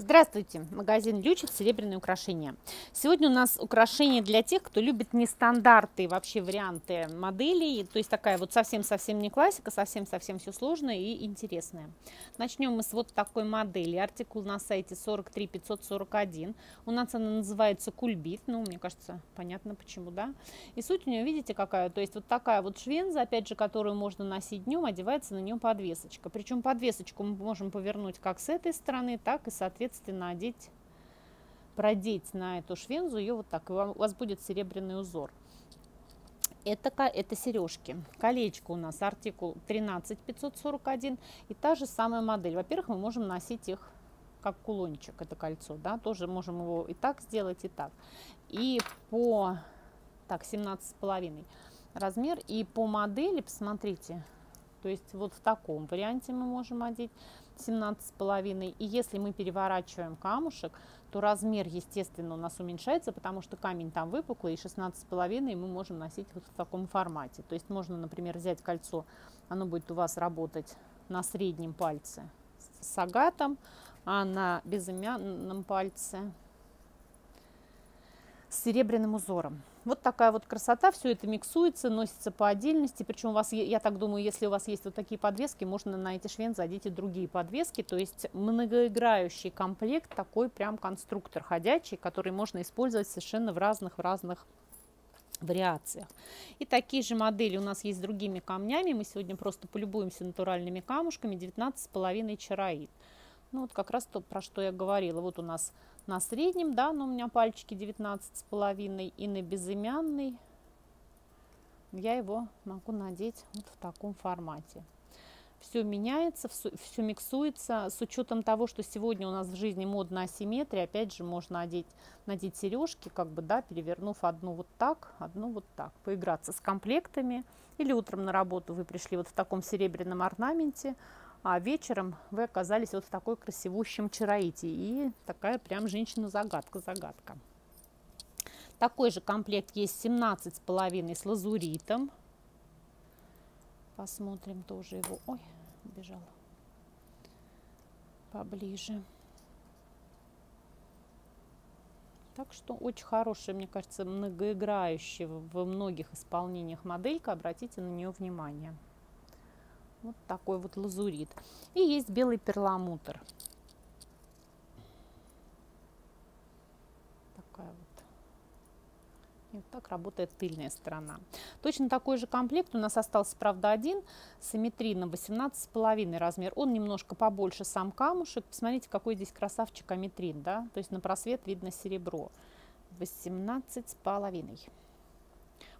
Здравствуйте! Магазин Лючит серебряные украшения. Сегодня у нас украшения для тех, кто любит нестандартные вообще варианты моделей. То есть такая вот совсем-совсем не классика, совсем-совсем все сложное и интересное. Начнем мы с вот такой модели. Артикул на сайте 43541. У нас она называется Кульбит. Ну, мне кажется, понятно почему, да? И суть у нее, видите, какая? То есть вот такая вот швенза, опять же, которую можно носить днем, одевается на нее подвесочка. Причем подвесочку мы можем повернуть как с этой стороны, так и, соответственно, соответственно, одеть, продеть на эту швензу ее вот так, и у вас будет серебряный узор. Это, это сережки. Колечко у нас артикул 13541 и та же самая модель. Во-первых, мы можем носить их как кулончик, это кольцо, да, тоже можем его и так сделать, и так. И по, так, 17,5 размер, и по модели, посмотрите, то есть вот в таком варианте мы можем одеть 17,5. И если мы переворачиваем камушек, то размер, естественно, у нас уменьшается, потому что камень там выпуклый, и 16,5 мы можем носить вот в таком формате. То есть можно, например, взять кольцо, оно будет у вас работать на среднем пальце с агатом, а на безымянном пальце с серебряным узором. Вот такая вот красота, все это миксуется, носится по отдельности, причем у вас, я так думаю, если у вас есть вот такие подвески, можно на эти швензы одеть и другие подвески, то есть многоиграющий комплект, такой прям конструктор ходячий, который можно использовать совершенно в разных, в разных вариациях. И такие же модели у нас есть с другими камнями, мы сегодня просто полюбуемся натуральными камушками, 19,5 чароид. Ну вот как раз то, про что я говорила. Вот у нас на среднем, да, но у меня пальчики 19,5 и на безымянный я его могу надеть вот в таком формате. Все меняется, все миксуется. С учетом того, что сегодня у нас в жизни модная асимметрия, опять же, можно одеть, надеть сережки, как бы, да, перевернув одну вот так, одну вот так. Поиграться с комплектами. Или утром на работу вы пришли вот в таком серебряном орнаменте, а вечером вы оказались вот в такой красивущем чароите. И такая прям женщина-загадка-загадка. Такой же комплект есть 17,5 с лазуритом. Посмотрим тоже его. Ой, бежал поближе. Так что очень хорошая, мне кажется, многоиграющая в многих исполнениях моделька. Обратите на нее внимание. Вот такой вот лазурит. И есть белый перламутр. Такая вот. И вот так работает тыльная сторона. Точно такой же комплект у нас остался, правда, один. Симметрийно 18,5 размер. Он немножко побольше сам камушек. Посмотрите, какой здесь красавчик аметрин. Да? То есть на просвет видно серебро. 18,5.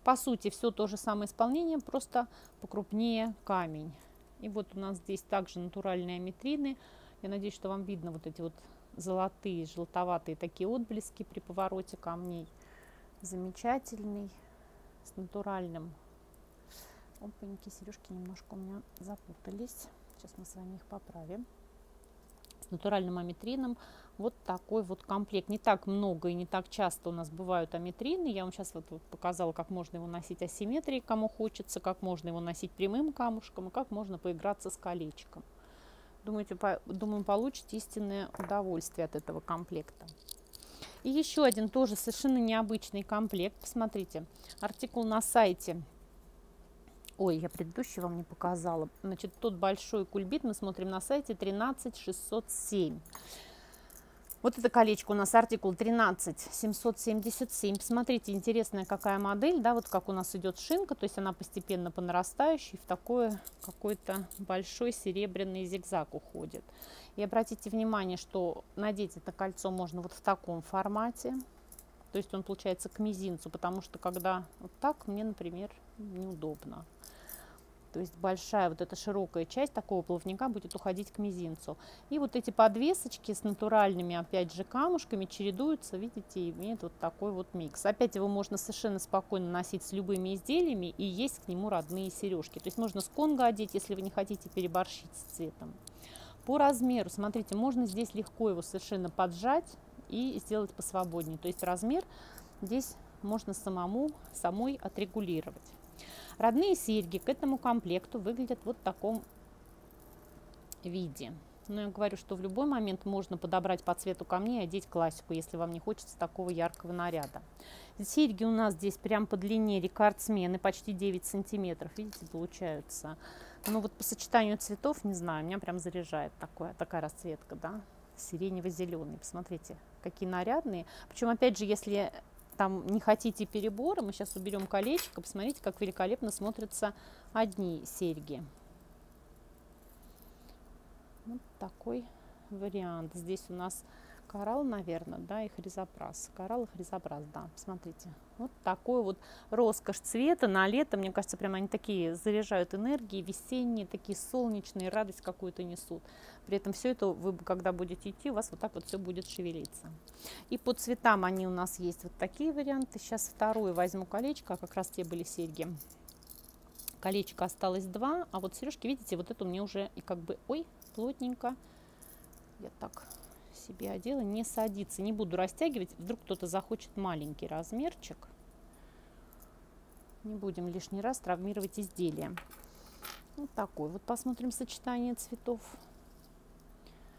По сути, все то же самое исполнение, просто покрупнее камень. И вот у нас здесь также натуральные аметрины. Я надеюсь, что вам видно вот эти вот золотые, желтоватые такие отблески при повороте камней. Замечательный, с натуральным. Опаньки, сережки немножко у меня запутались. Сейчас мы с вами их поправим с натуральным аметрином. Вот такой вот комплект. Не так много и не так часто у нас бывают аметрины. Я вам сейчас вот показала, как можно его носить асимметрией, кому хочется, как можно его носить прямым камушком и как можно поиграться с колечком. Думаете, по, думаю, получите истинное удовольствие от этого комплекта. И еще один тоже совершенно необычный комплект. Посмотрите, артикул на сайте Ой, я предыдущий вам не показала. Значит, тот большой кульбит мы смотрим на сайте 13607. Вот это колечко у нас артикул 13777. Посмотрите, интересная какая модель, да, вот как у нас идет шинка, то есть она постепенно по нарастающей в такой какой-то большой серебряный зигзаг уходит. И обратите внимание, что надеть это кольцо можно вот в таком формате. То есть он получается к мизинцу, потому что когда вот так, мне, например, неудобно. То есть большая вот эта широкая часть такого плавника будет уходить к мизинцу. И вот эти подвесочки с натуральными, опять же, камушками чередуются, видите, и имеют вот такой вот микс. Опять его можно совершенно спокойно носить с любыми изделиями, и есть к нему родные сережки. То есть можно с конго одеть, если вы не хотите переборщить с цветом. По размеру, смотрите, можно здесь легко его совершенно поджать и сделать посвободнее. То есть размер здесь можно самому, самой отрегулировать. Родные серьги к этому комплекту выглядят вот в таком виде. Но я говорю, что в любой момент можно подобрать по цвету камней и одеть классику, если вам не хочется такого яркого наряда. Серьги у нас здесь прям по длине рекордсмены, почти 9 сантиметров, видите, получаются. Ну вот по сочетанию цветов, не знаю, меня прям заряжает такое, такая расцветка, да, сиренево-зеленый. Посмотрите, какие нарядные. Причем, опять же, если там не хотите перебора, мы сейчас уберем колечко, посмотрите, как великолепно смотрятся одни серьги. Вот такой вариант. Здесь у нас коралл, наверное, да, и хризопрас. Коралл и хризопрас, да, смотрите. Вот такой вот роскошь цвета на лето, мне кажется, прям они такие заряжают энергии, весенние, такие солнечные, радость какую-то несут. При этом все это вы, когда будете идти, у вас вот так вот все будет шевелиться. И по цветам они у нас есть вот такие варианты. Сейчас второй возьму колечко, а как раз те были серьги. Колечко осталось два, а вот сережки, видите, вот это меня уже и как бы, ой, плотненько. Я так себе одела, не садится. Не буду растягивать, вдруг кто-то захочет маленький размерчик. Не будем лишний раз травмировать изделие. Вот такой вот посмотрим сочетание цветов.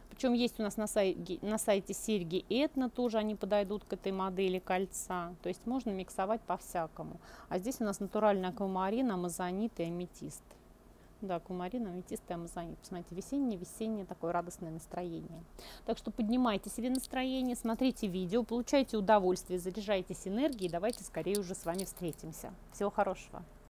Причем есть у нас на сайте, на сайте серьги Этно, тоже они подойдут к этой модели кольца. То есть можно миксовать по-всякому. А здесь у нас натуральный аквамарин, амазонит и аметист. Да, кумарин, аметист и амазонит. Посмотрите, весеннее-весеннее такое радостное настроение. Так что поднимайте себе настроение, смотрите видео, получайте удовольствие, заряжайтесь энергией. Давайте скорее уже с вами встретимся. Всего хорошего.